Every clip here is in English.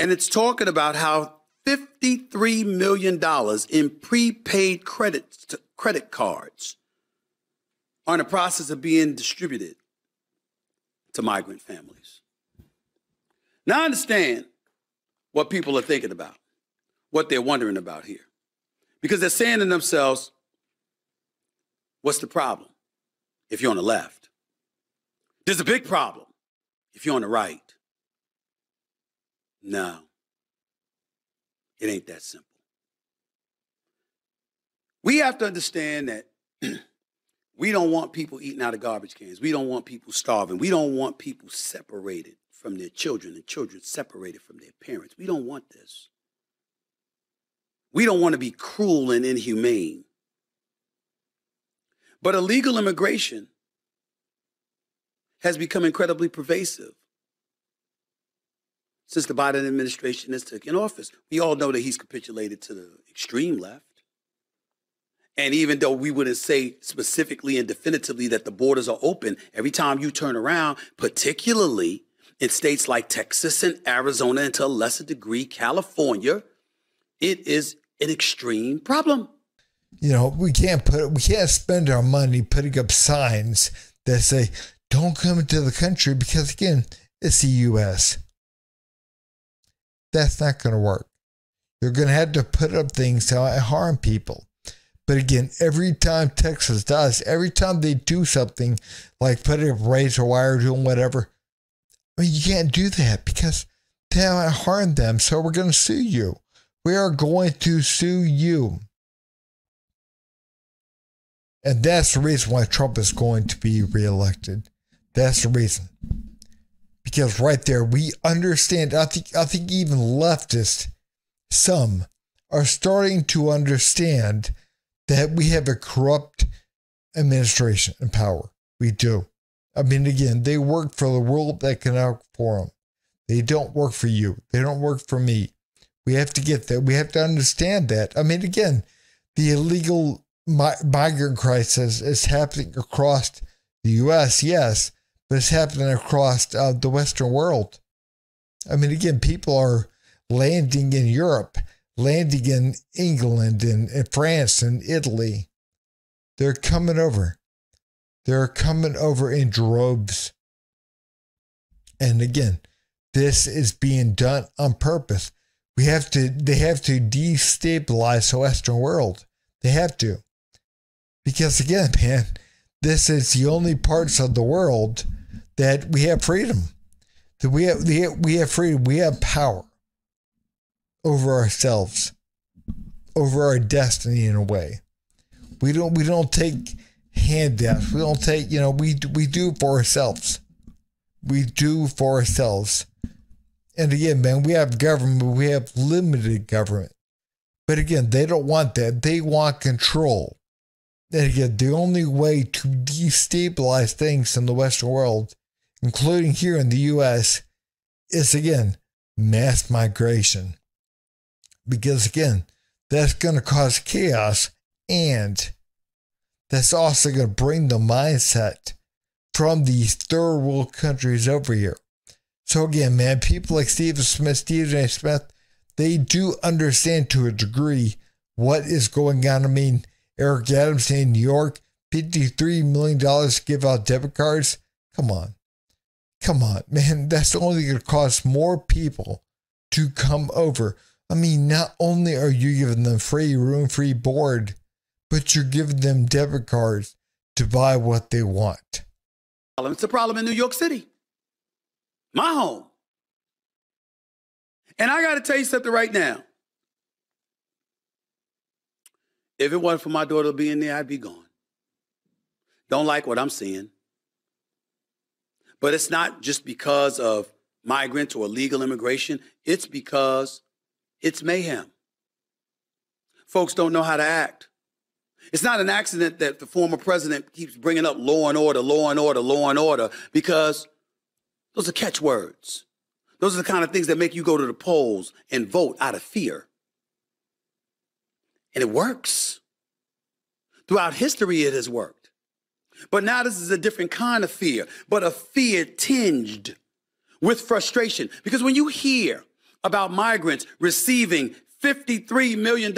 And it's talking about how $53 million in prepaid credit, credit cards are in the process of being distributed to migrant families. Now I understand what people are thinking about, what they're wondering about here. Because they're saying to themselves, what's the problem if you're on the left? There's a big problem if you're on the right. No, it ain't that simple. We have to understand that we don't want people eating out of garbage cans. We don't want people starving. We don't want people separated from their children and children separated from their parents. We don't want this. We don't want to be cruel and inhumane. But illegal immigration has become incredibly pervasive since the Biden administration has taken office. We all know that he's capitulated to the extreme left. And even though we wouldn't say specifically and definitively that the borders are open, every time you turn around, particularly in states like Texas and Arizona, and to a lesser degree, California, it is an extreme problem. You know, we can't put we can't spend our money putting up signs that say, don't come into the country because again, it's the US that's not going to work. You're going to have to put up things to harm people. But again, every time Texas does, every time they do something like putting up razor wire, doing whatever, I mean, you can't do that because they might harm them. So we're going to sue you. We are going to sue you. And that's the reason why Trump is going to be reelected. That's the reason because right there we understand. I think I think even leftists, some are starting to understand that we have a corrupt administration and power. We do. I mean, again, they work for the World Economic Forum. They don't work for you. They don't work for me. We have to get that. We have to understand that. I mean, again, the illegal migrant crisis is happening across the U.S. Yes, it's happening across uh, the Western world. I mean, again, people are landing in Europe, landing in England and, and France and Italy. They're coming over. They're coming over in droves. And again, this is being done on purpose. We have to, they have to destabilize the Western world. They have to. Because again, man, this is the only parts of the world that we have freedom, that we have, we have freedom, we have power over ourselves, over our destiny in a way. We don't we don't take handouts. We don't take you know we we do for ourselves. We do for ourselves. And again, man, we have government. We have limited government. But again, they don't want that. They want control. And again, the only way to destabilize things in the Western world including here in the US, is again mass migration. Because again, that's going to cause chaos and that's also going to bring the mindset from these third world countries over here. So again, man, people like Stephen Smith, Stephen A. Smith, they do understand to a degree what is going on. I mean, Eric Adams in New York, $53 million to give out debit cards. Come on. Come on, man. That's only going to cause more people to come over. I mean, not only are you giving them free room, free board, but you're giving them debit cards to buy what they want. It's a problem in New York City, my home. And I got to tell you something right now. If it wasn't for my daughter being there, I'd be gone. Don't like what I'm seeing. But it's not just because of migrants or illegal immigration, it's because it's mayhem. Folks don't know how to act. It's not an accident that the former president keeps bringing up law and order, law and order, law and order, because those are catchwords. Those are the kind of things that make you go to the polls and vote out of fear. And it works. Throughout history, it has worked. But now this is a different kind of fear, but a fear tinged with frustration. Because when you hear about migrants receiving $53 million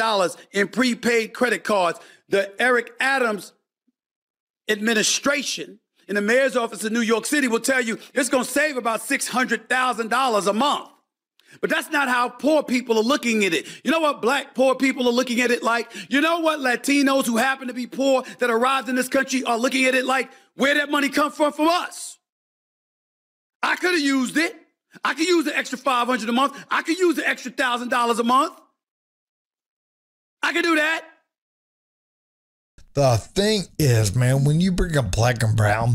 in prepaid credit cards. The Eric Adams administration in the mayor's office in New York City will tell you it's going to save about $600,000 a month. But that's not how poor people are looking at it. You know what black poor people are looking at it like? You know what Latinos who happen to be poor that arrived in this country are looking at it like? Where that money come from from us? I could have used it. I could use the extra 500 a month. I could use the extra $1,000 a month. I could do that. The thing is, man, when you bring up black and brown,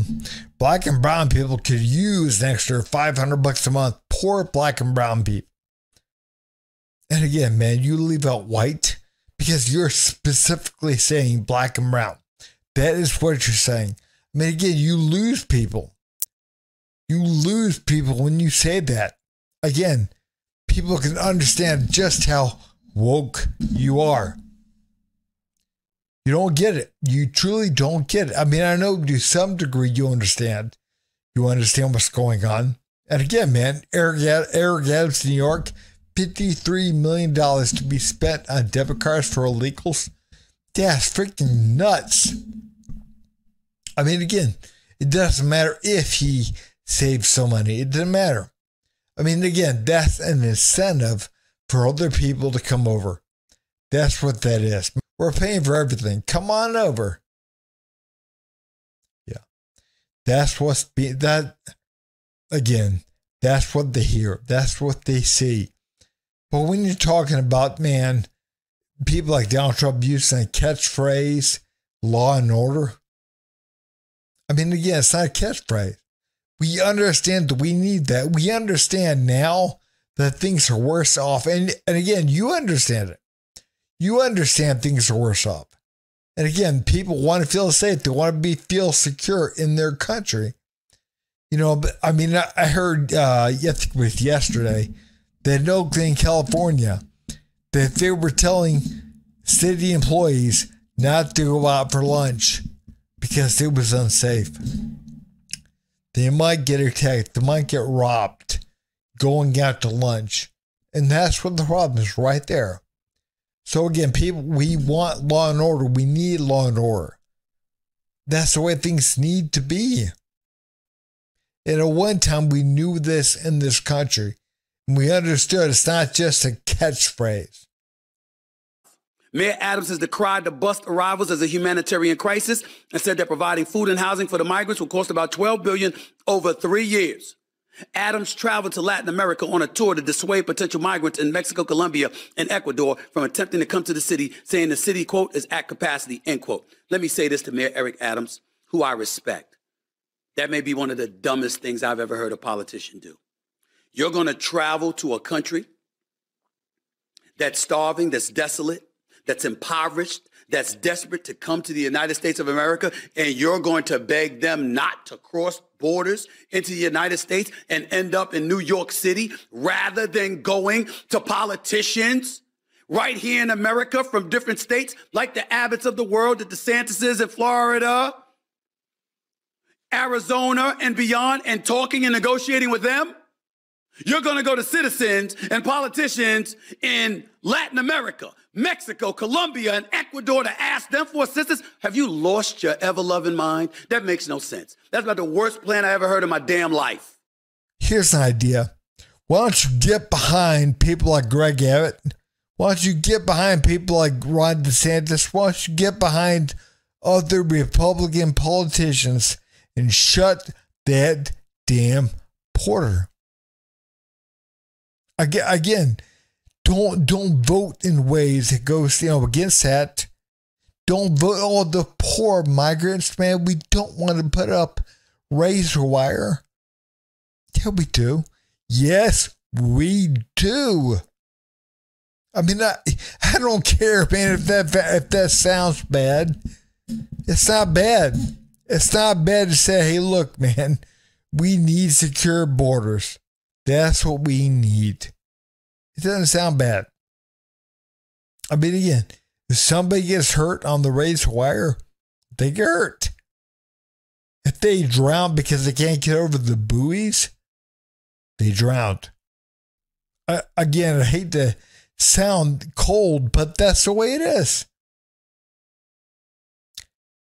black and brown people could use an extra 500 bucks a month. Poor black and brown people. And again, man, you leave out white because you're specifically saying black and brown. That is what you're saying. I mean, again, you lose people. You lose people when you say that. Again, people can understand just how woke you are. You don't get it. You truly don't get it. I mean, I know to some degree you understand. You understand what's going on. And again, man, Eric, Eric Adams, New York, $53 million to be spent on debit cards for illegals. That's freaking nuts. I mean, again, it doesn't matter if he saves some money. It doesn't matter. I mean, again, that's an incentive for other people to come over. That's what that is. We're paying for everything. Come on over. Yeah. That's what's being that again, that's what they hear. That's what they see. But when you're talking about, man, people like Donald Trump using a catchphrase, law and order. I mean, again, it's not a catchphrase. We understand that we need that. We understand now that things are worse off. And, and again, you understand it you understand things are worse off. And again, people want to feel safe. They want to be feel secure in their country. You know, but I mean, I heard uh, with yesterday that in Oakland, California, that they were telling city employees not to go out for lunch because it was unsafe. They might get attacked. They might get robbed going out to lunch. And that's what the problem is right there. So again, people, we want law and order. We need law and order. That's the way things need to be. And at one time, we knew this in this country. We understood it's not just a catchphrase. Mayor Adams has decried the bust arrivals as a humanitarian crisis and said that providing food and housing for the migrants will cost about 12 billion over three years. Adams traveled to Latin America on a tour to dissuade potential migrants in Mexico, Colombia, and Ecuador from attempting to come to the city, saying the city, quote, is at capacity, end quote. Let me say this to Mayor Eric Adams, who I respect. That may be one of the dumbest things I've ever heard a politician do. You're going to travel to a country that's starving, that's desolate, that's impoverished, that's desperate to come to the United States of America, and you're going to beg them not to cross borders into the United States and end up in New York City rather than going to politicians right here in America from different states, like the Abbotts of the world, the DeSantis's in Florida, Arizona, and beyond, and talking and negotiating with them? You're going to go to citizens and politicians in Latin America, Mexico, Colombia, and Ecuador to ask them for assistance. Have you lost your ever loving mind? That makes no sense. That's about the worst plan I ever heard in my damn life. Here's an idea. Why don't you get behind people like Greg Abbott? Why don't you get behind people like Ron DeSantis? Why don't you get behind other Republican politicians and shut that damn border? Again, again, don't don't vote in ways that goes you know against that. Don't vote all the poor migrants, man. We don't want to put up razor wire. Yeah, we do. Yes, we do. I mean, I, I don't care, man, if that if that sounds bad. It's not bad. It's not bad to say, hey, look, man, we need secure borders. That's what we need. It doesn't sound bad. I mean, again, if somebody gets hurt on the razor wire, they get hurt. If they drown because they can't get over the buoys, they drowned. uh, again, I hate to sound cold, but that's the way it is.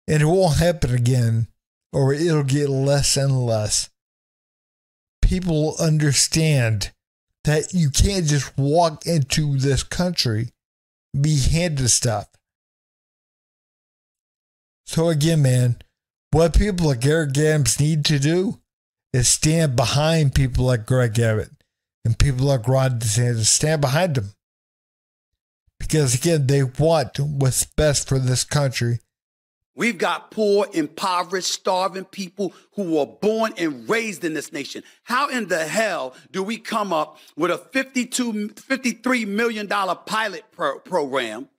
And it won't happen again, or it'll get less and less. People understand that you can't just walk into this country, be handed stuff. So again, man, what people like Eric Adams need to do is stand behind people like Greg Abbott and people like Ron DeSantis. Stand behind them. Because again, they want what's best for this country. We've got poor, impoverished, starving people who were born and raised in this nation. How in the hell do we come up with a 52, $53 million pilot pro- program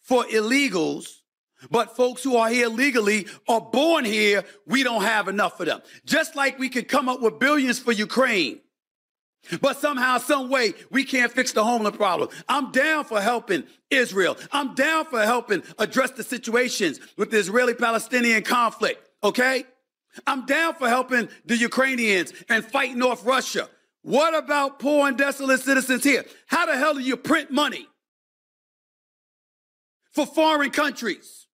for illegals but folks who are here legally are born here, we don't have enough of them. Just like we could come up with billions for Ukraine. But somehow, some way, we can't fix the homeland problem. I'm down for helping Israel. I'm down for helping address the situations with the Israeli-Palestinian conflict. Okay? I'm down for helping the Ukrainians and fighting off Russia. What about poor and desolate citizens here? How the hell do you print money for foreign countries?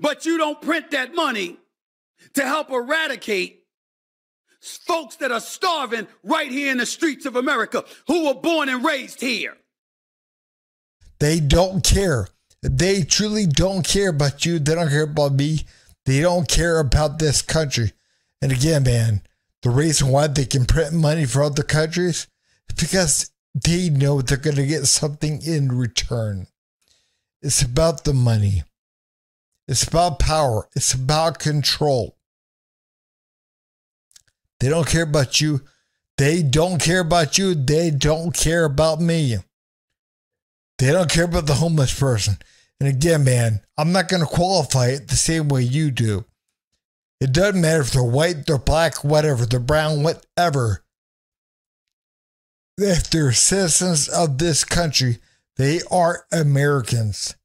But you don't print that money to help eradicate folks that are starving right here in the streets of America who were born and raised here. They don't care. They truly don't care about you. They don't care about me. They don't care about this country. And again, man, the reason why they can print money for other countries is because they know they're going to get something in return. It's about the money. It's about power. It's about control. They don't care about you. They don't care about you. They don't care about me. They don't care about the homeless person. And again, man, I'm not going to qualify it the same way you do. It doesn't matter if they're white, they're black, whatever, they're brown, whatever. If they're citizens of this country, they are Americans.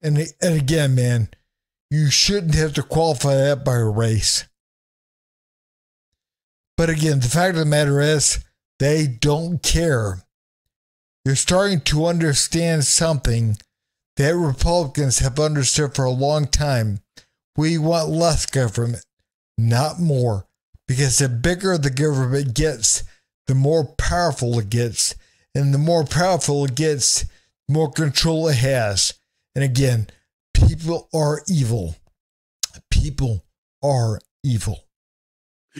And, and again, man, you shouldn't have to qualify that by race. But again, the fact of the matter is, they don't care. You're starting to understand something that Republicans have understood for a long time. We want less government, not more. Because the bigger the government gets, the more powerful it gets. And the more powerful it gets, the more control it has. And again, people are evil. People are evil.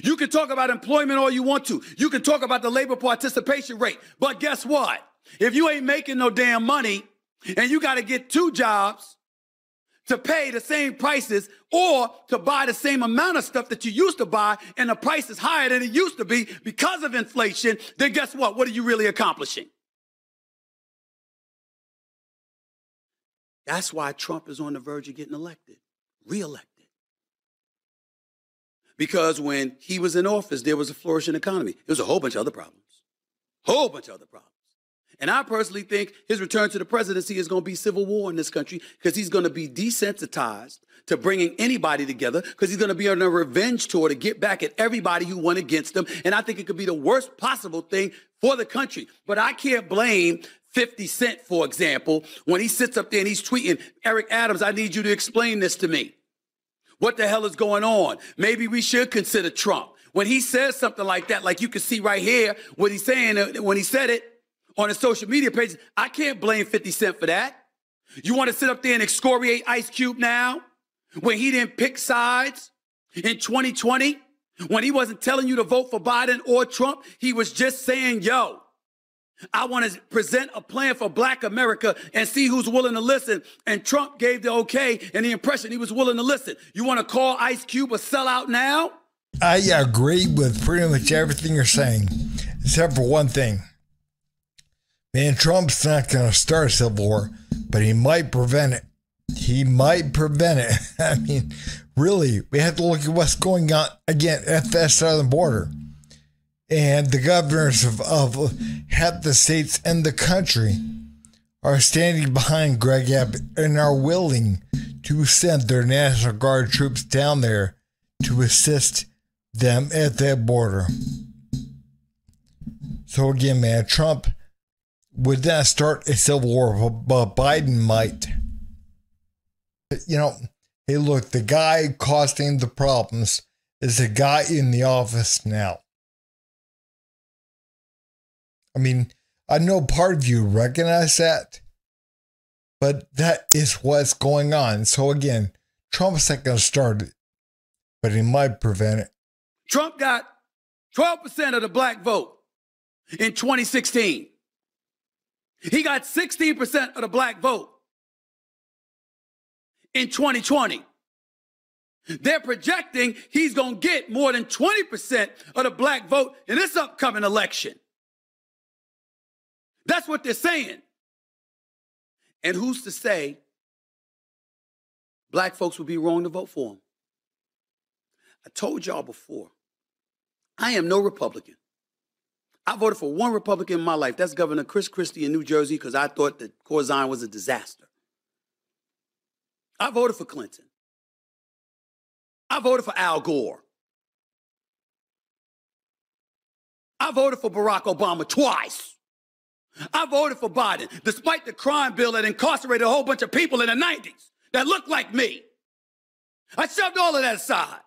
You can talk about employment all you want to. You can talk about the labor participation rate. But guess what? If you ain't making no damn money and you got to get two jobs to pay the same prices or to buy the same amount of stuff that you used to buy and the price is higher than it used to be because of inflation, then guess what? What are you really accomplishing? That's why Trump is on the verge of getting elected, reelected. Because when he was in office, there was a flourishing economy. There was a whole bunch of other problems. Whole bunch of other problems. And I personally think his return to the presidency is going to be civil war in this country because he's going to be desensitized to bringing anybody together because he's going to be on a revenge tour to get back at everybody who went against him. And I think it could be the worst possible thing for the country. But I can't blame 50 Cent, for example, when he sits up there and he's tweeting, Eric Adams, I need you to explain this to me. What the hell is going on? Maybe we should consider Trump. When he says something like that, like you can see right here, what he's saying uh, when he said it on his social media page, I can't blame 50 Cent for that. You want to sit up there and excoriate Ice Cube now when he didn't pick sides in 2020? When he wasn't telling you to vote for Biden or Trump, he was just saying, yo, I want to present a plan for black America and see who's willing to listen. And Trump gave the okay and the impression he was willing to listen. You want to call Ice Cube a sellout now? I agree with pretty much everything you're saying, except for one thing. Man, Trump's not going to start a civil war, but he might prevent it. He might prevent it. I mean, really, we have to look at what's going on again at that southern border and the governors of, of half the states and the country are standing behind Greg Abbott and are willing to send their National Guard troops down there to assist them at that border. So again, man, Trump would not start a civil war, but Biden might. You know, hey, look, the guy causing the problems is the guy in the office now. I mean, I know part of you recognize that, but that is what's going on. So again, Trump's not going to start it, but he might prevent it. Trump got 12% of the black vote in 2016. He got 16% of the black vote in 2020. They're projecting he's going to get more than 20% of the black vote in this upcoming election. That's what they're saying. And who's to say black folks would be wrong to vote for him? I told y'all before, I am no Republican. I voted for one Republican in my life. That's Governor Chris Christie in New Jersey because I thought that Corzine was a disaster. I voted for Clinton. I voted for Al Gore. I voted for Barack Obama twice. I voted for Biden, despite the crime bill that incarcerated a whole bunch of people in the 90s that looked like me. I shoved all of that aside.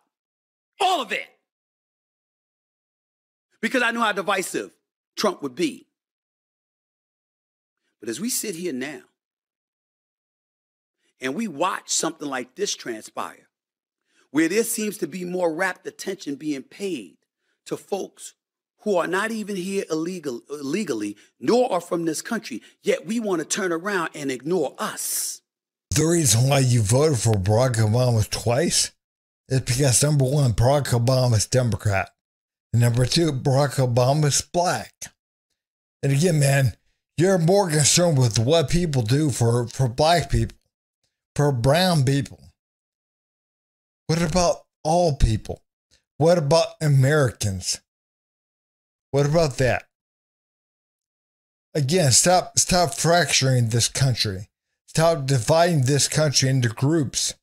All of it because I knew how divisive Trump would be. But as we sit here now and we watch something like this transpire, where there seems to be more rapt attention being paid to folks who are not even here illegal, illegally, nor are from this country, yet we want to turn around and ignore us. The reason why you voted for Barack Obama twice is because number one, Barack Obama is Democrat. And number two, Barack Obama's black. And again, man, you're more concerned with what people do for, for black people, for brown people. What about all people? What about Americans? What about that? Again, stop stop fracturing this country. Stop dividing this country into groups.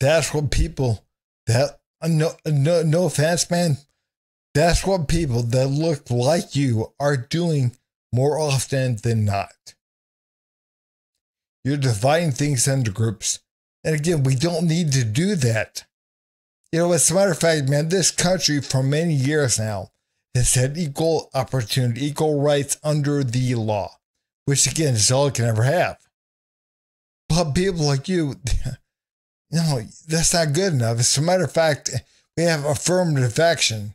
That's what people that uh, no, no, no offense, man. That's what people that look like you are doing more often than not. You're dividing things into groups. And again, we don't need to do that. You know, as a matter of fact, man, this country for many years now has had equal opportunity, equal rights under the law, which again is all it can ever have. But people like you, No, that's not good enough. As a matter of fact, we have affirmative action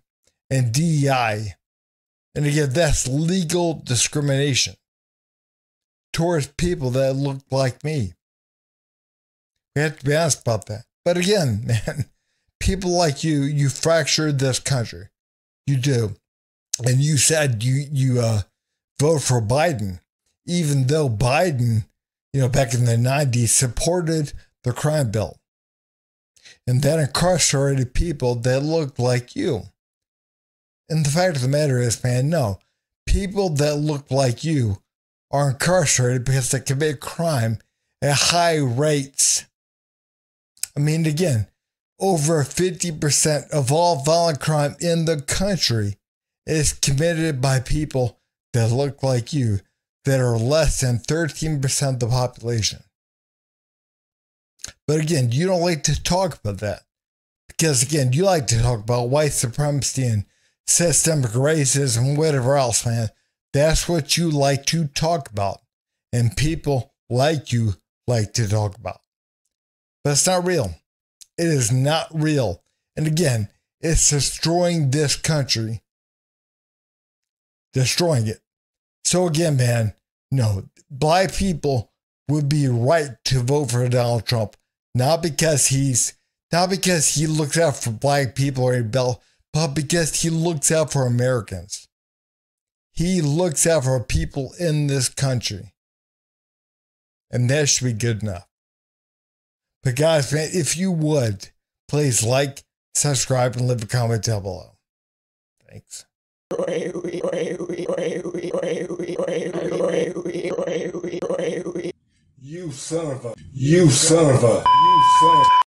and DEI. And again, that's legal discrimination towards people that look like me. We have to be honest about that. But again, man, people like you, you fractured this country. You do. And you said you you uh, vote for Biden, even though Biden, you know, back in the 90s supported the crime bill and that incarcerated people that looked like you. And the fact of the matter is, man, no, people that look like you are incarcerated because they commit crime at high rates. I mean, again, over 50% of all violent crime in the country is committed by people that look like you, that are less than 13% of the population. But again, you don't like to talk about that. Because again, you like to talk about white supremacy and systemic racism whatever else, man. That's what you like to talk about. And people like you like to talk about. But it's not real. It is not real. And again, it's destroying this country. Destroying it. So again, man, no, black people would be right to vote for Donald Trump. Not because he's not because he looks out for black people or rebel, but because he looks out for Americans. He looks out for people in this country. And that should be good enough. But guys, man, if you would, please like, subscribe, and leave a comment down below. Thanks. You son of a. You son of a. You son of a.